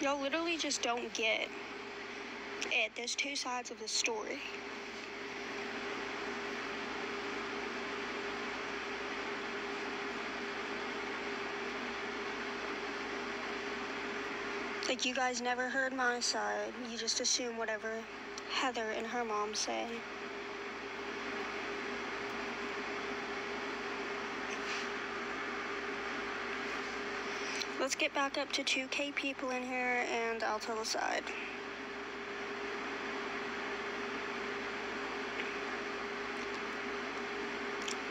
Y'all literally just don't get it. There's two sides of the story. Like, you guys never heard my side. You just assume whatever Heather and her mom say. Let's get back up to 2k people in here and I'll tell the side.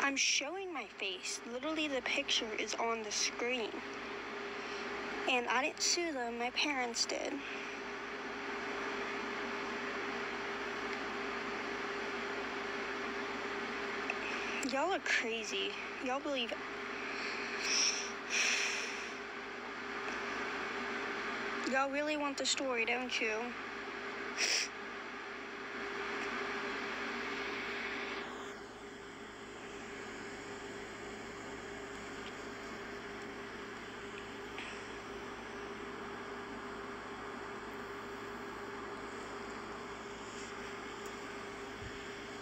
I'm showing my face. Literally, the picture is on the screen. And I didn't sue them, my parents did. Y'all are crazy. Y'all believe Y'all really want the story, don't you?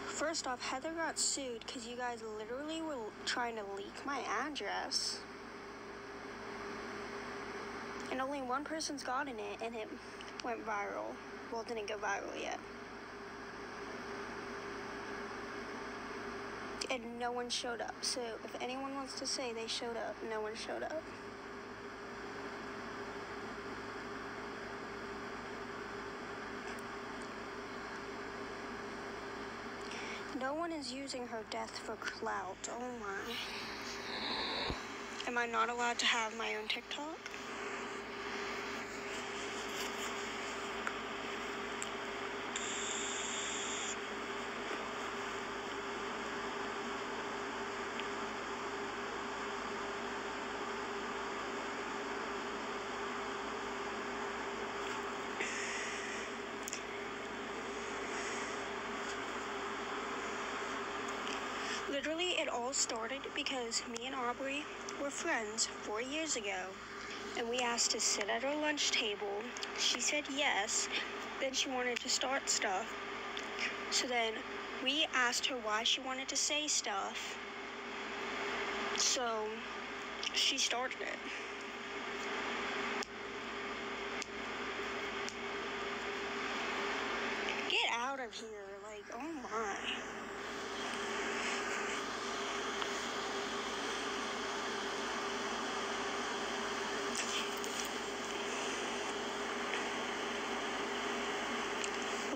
First off, Heather got sued because you guys literally were trying to leak my address. And only one person's gotten it, and it went viral. Well, it didn't go viral yet. And no one showed up. So if anyone wants to say they showed up, no one showed up. No one is using her death for clout. Oh my. Am I not allowed to have my own TikTok? Literally, it all started because me and Aubrey were friends four years ago, and we asked to sit at our lunch table. She said yes, then she wanted to start stuff. So then we asked her why she wanted to say stuff. So she started it. Get out of here. Like, oh my.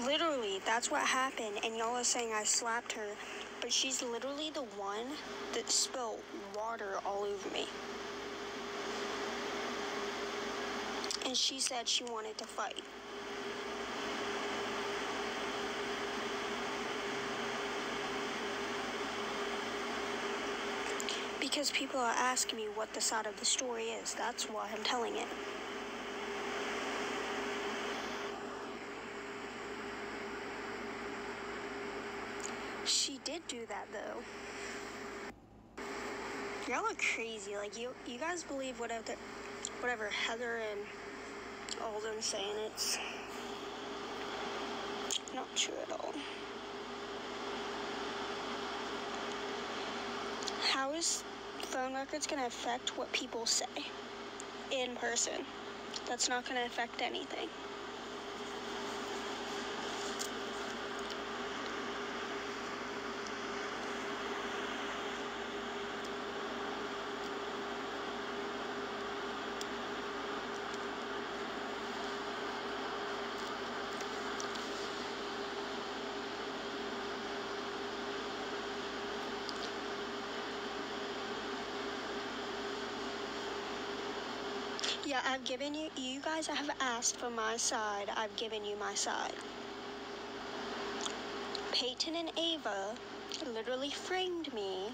Literally, that's what happened, and y'all are saying I slapped her, but she's literally the one that spilled water all over me. And she said she wanted to fight. Because people are asking me what the side of the story is. That's why I'm telling it. She did do that though. Y'all look crazy. Like you you guys believe whatever whatever Heather and them saying it's not true at all. How is phone records gonna affect what people say in person? That's not gonna affect anything. Yeah, I've given you, you guys have asked for my side. I've given you my side. Peyton and Ava literally framed me.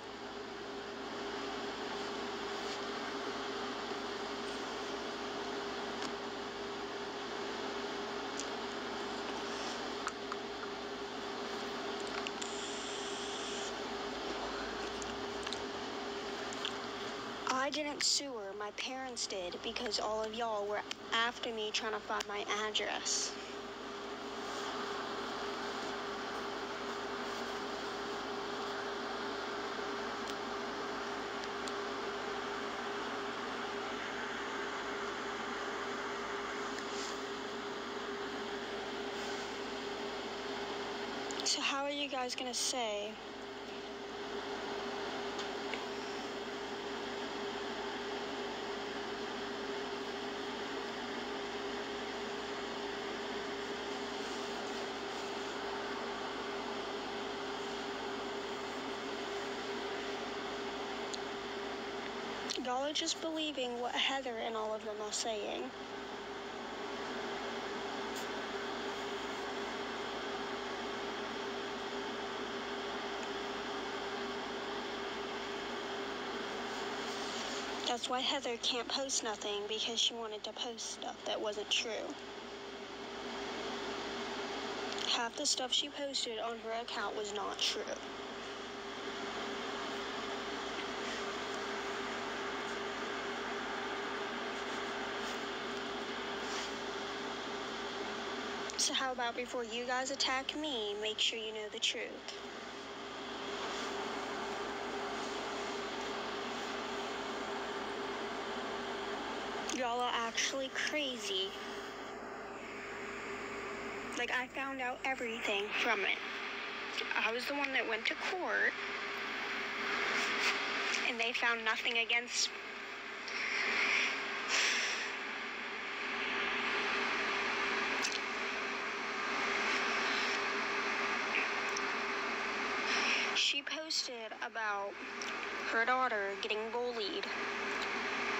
I didn't sue her. My parents did because all of y'all were after me trying to find my address. So how are you guys gonna say Y'all are just believing what Heather and all of them are saying. That's why Heather can't post nothing because she wanted to post stuff that wasn't true. Half the stuff she posted on her account was not true. So how about before you guys attack me, make sure you know the truth. Y'all are actually crazy. Like, I found out everything from it. I was the one that went to court, and they found nothing against she posted about her daughter getting bullied.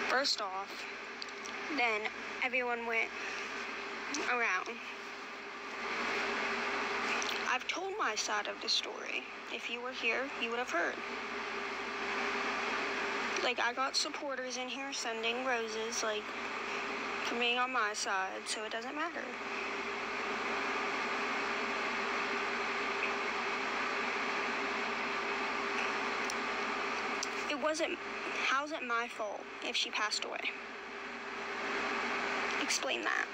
First off, then everyone went around. I've told my side of the story. If you were here, you would have heard. Like, I got supporters in here sending roses, like, for being on my side, so it doesn't matter. Wasn't, how's it my fault if she passed away? Explain that.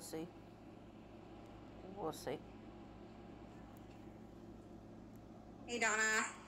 We'll see. We'll see. Hey Donna.